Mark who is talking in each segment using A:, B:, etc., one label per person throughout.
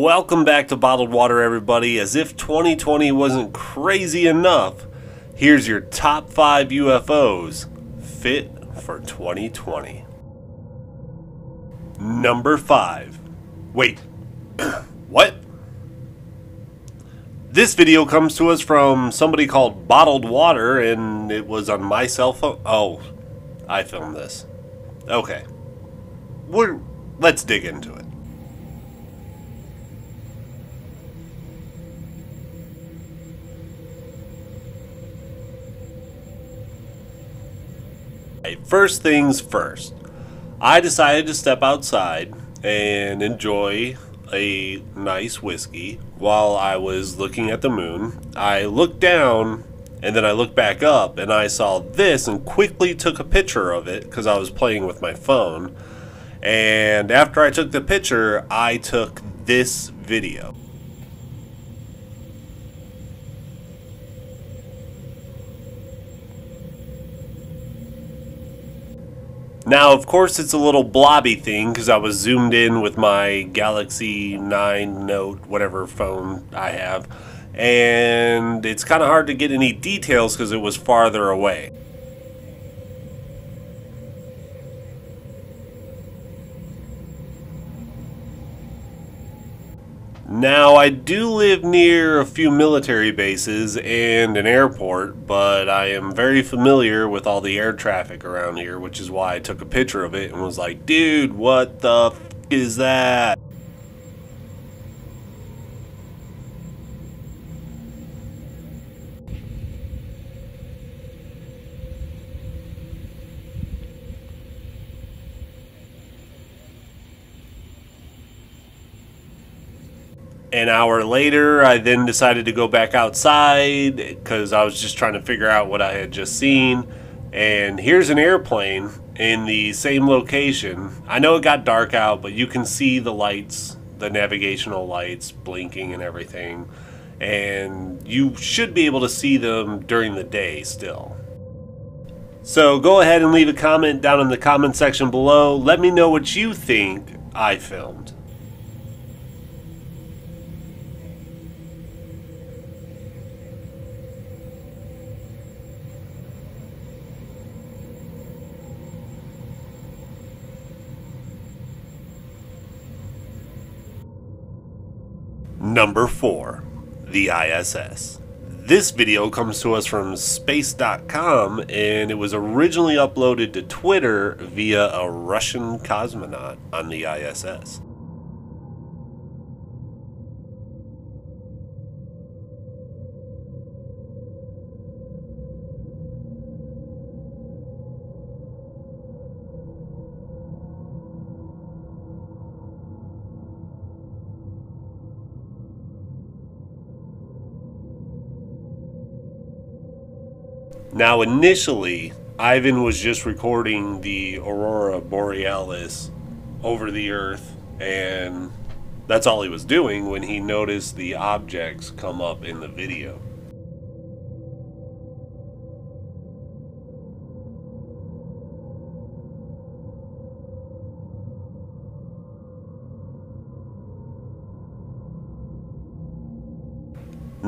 A: Welcome back to Bottled Water, everybody. As if 2020 wasn't crazy enough, here's your top 5 UFOs fit for 2020. Number 5. Wait, what? This video comes to us from somebody called Bottled Water, and it was on my cell phone. Oh, I filmed this. Okay. We're, let's dig into it. First things first, I decided to step outside and enjoy a nice whiskey while I was looking at the moon. I looked down and then I looked back up and I saw this and quickly took a picture of it because I was playing with my phone. And after I took the picture, I took this video. Now, of course, it's a little blobby thing because I was zoomed in with my Galaxy 9 Note, whatever phone I have, and it's kind of hard to get any details because it was farther away. Now, I do live near a few military bases and an airport, but I am very familiar with all the air traffic around here, which is why I took a picture of it and was like, dude, what the f is that? An hour later, I then decided to go back outside because I was just trying to figure out what I had just seen. And here's an airplane in the same location. I know it got dark out, but you can see the lights, the navigational lights blinking and everything. And you should be able to see them during the day still. So go ahead and leave a comment down in the comment section below. Let me know what you think I filmed. Number 4. The ISS. This video comes to us from space.com and it was originally uploaded to Twitter via a Russian cosmonaut on the ISS. Now, initially, Ivan was just recording the aurora borealis over the Earth, and that's all he was doing when he noticed the objects come up in the video.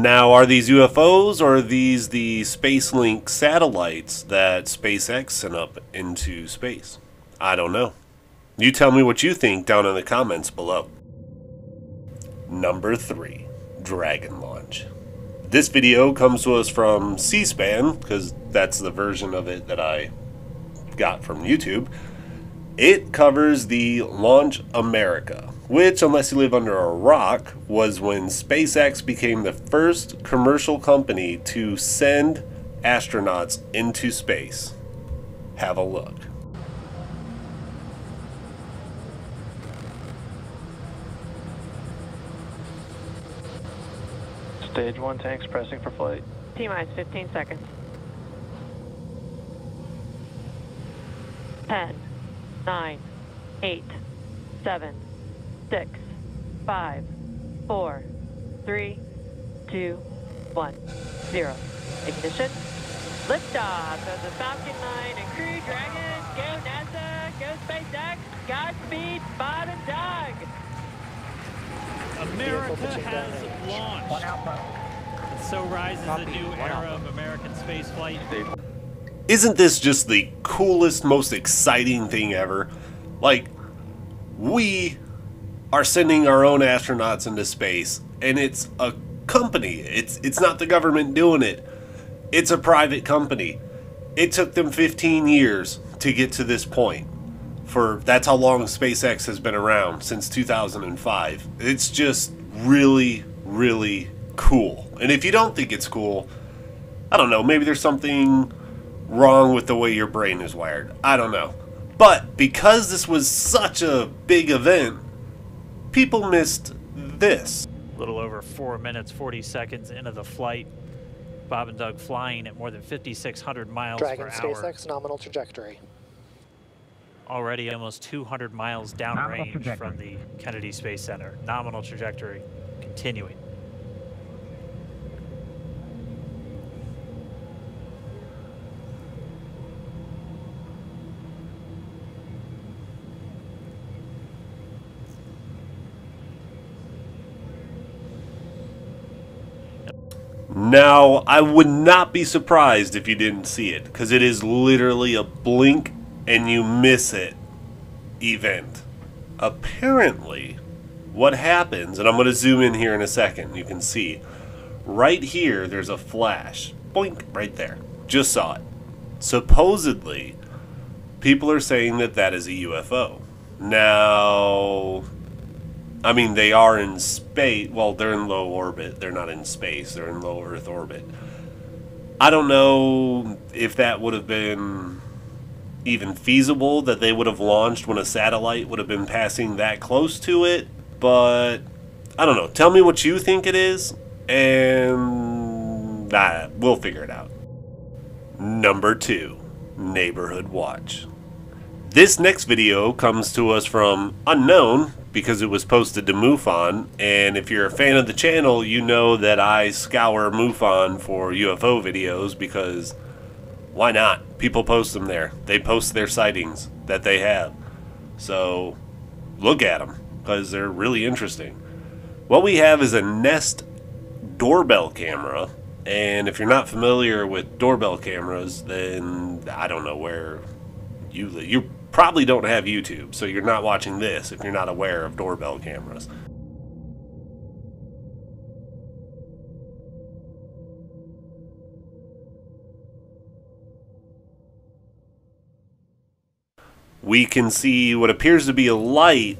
A: Now, are these UFOs or are these the SpaceLink satellites that SpaceX sent up into space? I don't know. You tell me what you think down in the comments below. Number 3 Dragon Launch. This video comes to us from C SPAN, because that's the version of it that I got from YouTube. It covers the Launch America, which, unless you live under a rock, was when SpaceX became the first commercial company to send astronauts into space. Have a look.
B: Stage 1 tanks pressing for flight.
C: T minus 15 seconds. 10, 9, 8, 7, 6, 5, 4, 3, 2, 1, 0. Ignition. Liftoff of the Falcon 9 and Crew Dragon. Go NASA, go SpaceX, Godspeed, Bob and Doug.
D: America has launched. And so rises a new era of American spaceflight.
A: Isn't this just the coolest, most exciting thing ever? Like, we are sending our own astronauts into space, and it's a company. It's it's not the government doing it. It's a private company. It took them 15 years to get to this point. For that's how long SpaceX has been around since 2005. It's just really really cool. And if you don't think it's cool, I don't know, maybe there's something wrong with the way your brain is wired. I don't know. But because this was such a big event, people missed this.
D: A little over four minutes, 40 seconds into the flight. Bob and Doug flying at more than 5,600 miles
E: Dragon
D: per hour.
E: SpaceX nominal trajectory.
D: Already almost 200 miles downrange from the Kennedy Space Center. Nominal trajectory continuing.
A: Now, I would not be surprised if you didn't see it, because it is literally a blink and you miss it event. Apparently, what happens, and I'm going to zoom in here in a second, you can see, right here there's a flash. Boink, right there. Just saw it. Supposedly, people are saying that that is a UFO. Now, I mean, they are in space. Well, they're in low orbit. They're not in space. They're in low Earth orbit. I don't know if that would have been even feasible that they would have launched when a satellite would have been passing that close to it, but I don't know. Tell me what you think it is, and we'll figure it out. Number two, Neighborhood Watch. This next video comes to us from Unknown because it was posted to MUFON, and if you're a fan of the channel, you know that I scour MUFON for UFO videos because why not? People post them there. They post their sightings that they have. So look at them because they're really interesting. What we have is a Nest doorbell camera, and if you're not familiar with doorbell cameras, then I don't know where you live. Probably don't have YouTube, so you're not watching this if you're not aware of doorbell cameras. We can see what appears to be a light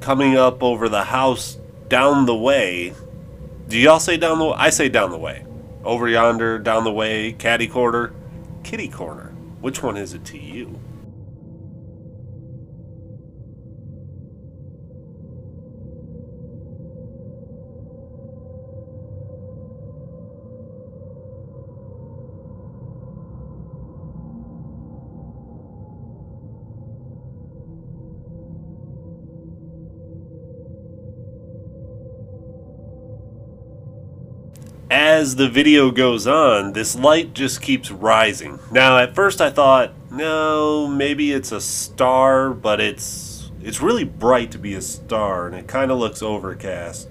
A: coming up over the house down the way. Do y'all say down the way? I say down the way. Over yonder, down the way, caddy corner, kitty corner. Which one is it to you? As the video goes on, this light just keeps rising. Now, at first I thought, no, maybe it's a star, but it's it's really bright to be a star, and it kind of looks overcast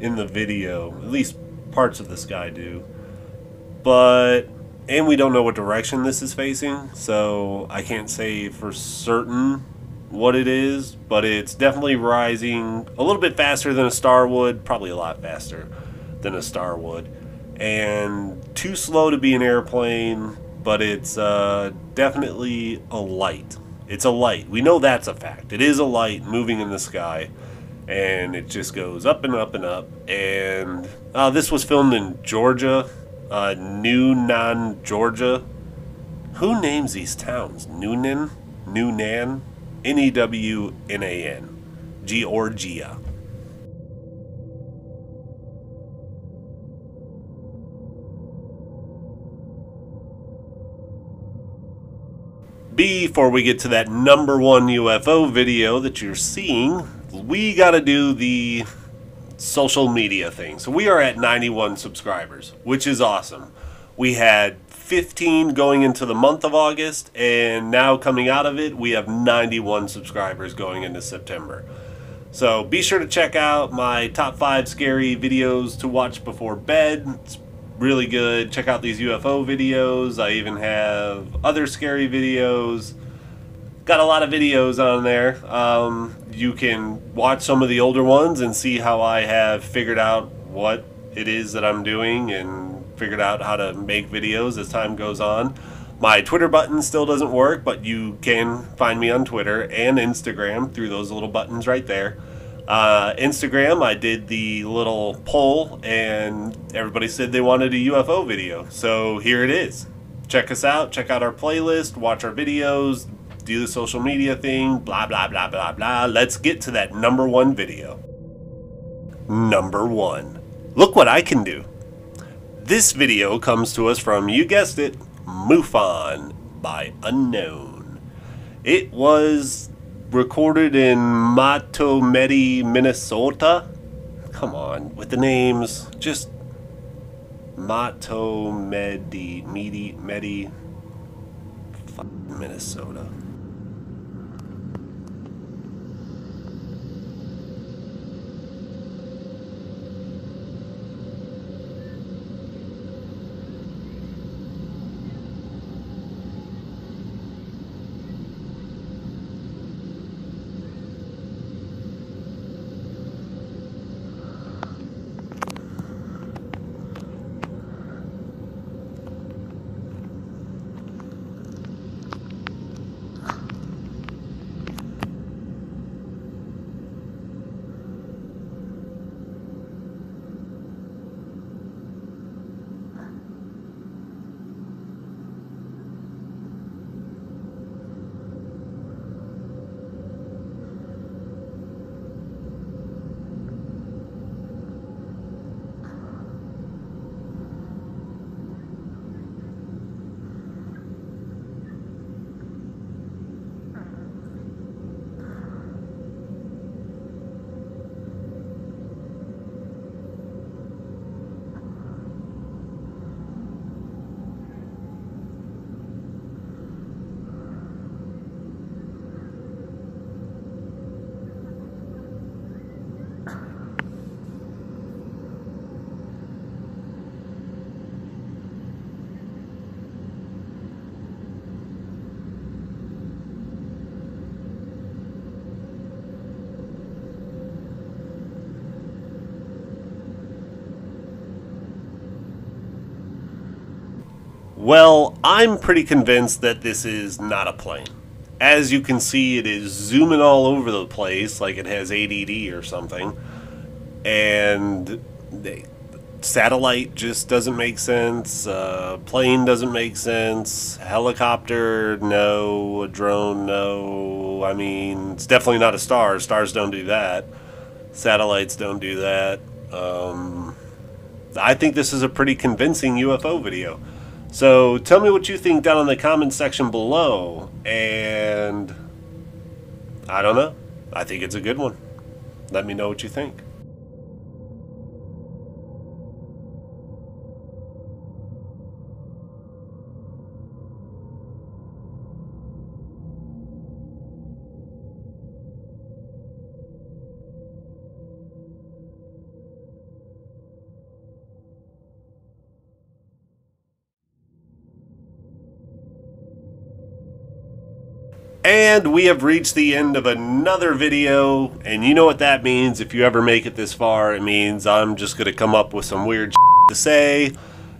A: in the video. At least parts of the sky do. But and we don't know what direction this is facing, so I can't say for certain what it is, but it's definitely rising a little bit faster than a star would, probably a lot faster than a star would. And too slow to be an airplane, but it's uh, definitely a light. It's a light. We know that's a fact. It is a light moving in the sky, and it just goes up and up and up. And uh, this was filmed in Georgia, uh, Georgia. Who names these towns? Newnan? Newnan? N E W N A N. Georgia. Before we get to that number one UFO video that you're seeing, we got to do the social media thing. So we are at 91 subscribers, which is awesome. We had 15 going into the month of August, and now coming out of it, we have 91 subscribers going into September. So be sure to check out my top five scary videos to watch before bed. It's really good. Check out these UFO videos. I even have other scary videos. Got a lot of videos on there. Um, you can watch some of the older ones and see how I have figured out what it is that I'm doing and figured out how to make videos as time goes on. My Twitter button still doesn't work, but you can find me on Twitter and Instagram through those little buttons right there. Uh, Instagram, I did the little poll, and everybody said they wanted a UFO video. So here it is. Check us out, check out our playlist, watch our videos, do the social media thing, blah, blah, blah, blah, blah. Let's get to that number one video. Number one. Look what I can do. This video comes to us from, you guessed it, MUFON by Unknown. It was recorded in Mahtomedi, Minnesota. Come on, with the names, just Mahtomedi, Medi, Medi, Minnesota. Well, I'm pretty convinced that this is not a plane. As you can see, it is zooming all over the place like it has ADD or something. And they, satellite just doesn't make sense. Uh, plane doesn't make sense. Helicopter, no. A drone, no. I mean, it's definitely not a star. Stars don't do that. Satellites don't do that. Um, I think this is a pretty convincing UFO video. So tell me what you think down in the comment section below. And I don't know. I think it's a good one. Let me know what you think. And we have reached the end of another video, and you know what that means. If you ever make it this far, it means I'm just going to come up with some weird to say,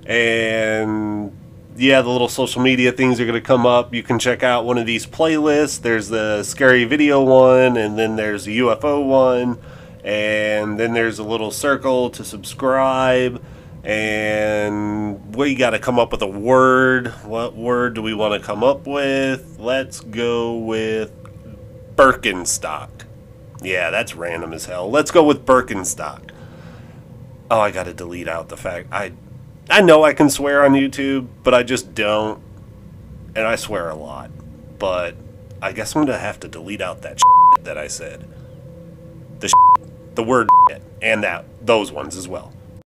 A: and yeah, the little social media things are going to come up. You can check out one of these playlists. There's the scary video one, and then there's the UFO one, and then there's a little circle to subscribe and we got to come up with a word. What word do we want to come up with? Let's go with Birkenstock. Yeah, that's random as hell. Let's go with Birkenstock. Oh, I got to delete out the fact I I know I can swear on YouTube, but I just don't. And I swear a lot. But I guess I'm going to have to delete out that that I said. The the word and that those ones as well.